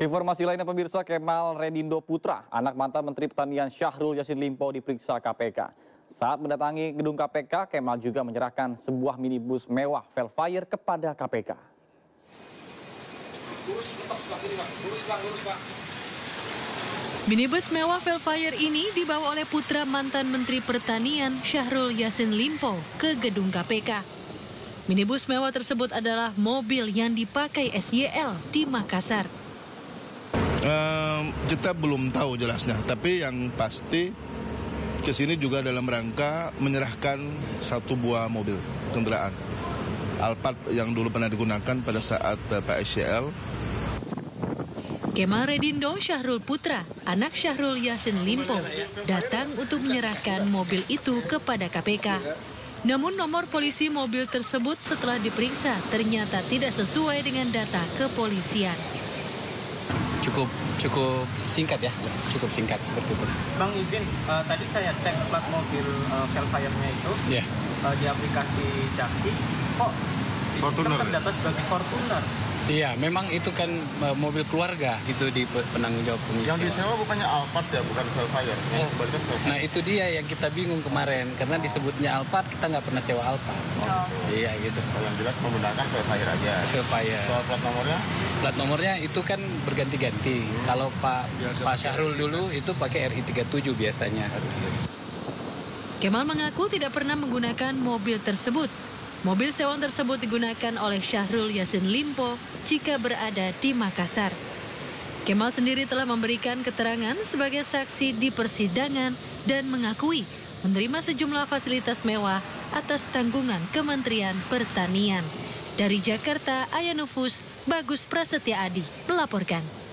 Informasi lainnya pemirsa Kemal Redindo Putra, anak mantan Menteri Pertanian Syahrul Yassin Limpo diperiksa KPK. Saat mendatangi gedung KPK, Kemal juga menyerahkan sebuah minibus mewah Velfire kepada KPK. Minibus mewah Velfire ini dibawa oleh putra mantan Menteri Pertanian Syahrul Yassin Limpo ke gedung KPK. Minibus mewah tersebut adalah mobil yang dipakai SYL di Makassar. Um, kita belum tahu jelasnya, tapi yang pasti ke sini juga dalam rangka menyerahkan satu buah mobil kendaraan Alphard yang dulu pernah digunakan pada saat uh, Pak SYL Kemal Redindo Syahrul Putra, anak Syahrul Yassin Limpo, datang untuk menyerahkan mobil itu kepada KPK. Namun nomor polisi mobil tersebut setelah diperiksa ternyata tidak sesuai dengan data kepolisian. Cukup cukup singkat ya, cukup singkat seperti itu. Bang izin, uh, tadi saya cek plat mobil uh, Velfire-nya itu Ya. uh, di aplikasi Jaki, kok di sistem terdata sebagai Fortuner. Iya, memang itu kan uh, mobil keluarga gitu di pe- penanggung jawab Yang pengisian. disewa bukannya Alphard ya, bukan Velfire. Oh. Yang Velfire. Nah itu dia yang kita bingung kemarin karena disebutnya Alphard kita nggak pernah sewa Alphard. Iya gitu. Oh, yang jelas menggunakan Velfire aja. Velfire. Soal plat nomornya, Plat nomornya itu kan berganti-ganti. Kalau Pak Biasa Pak Syahrul dulu itu pakai RI 37 biasanya. Kemal mengaku tidak pernah menggunakan mobil tersebut. Mobil sewaan tersebut digunakan oleh Syahrul Yassin Limpo jika berada di Makassar. Kemal sendiri telah memberikan keterangan sebagai saksi di persidangan dan mengakui menerima sejumlah fasilitas mewah atas tanggungan Kementerian Pertanian. Dari Jakarta, Ayanufus, Bagus Prasetya Adi melaporkan.